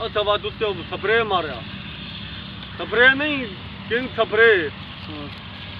अच्छा सवाद उत्ते स्प्रे मारिया स्प्रे नहीं किंग स्प्रे। हाँ।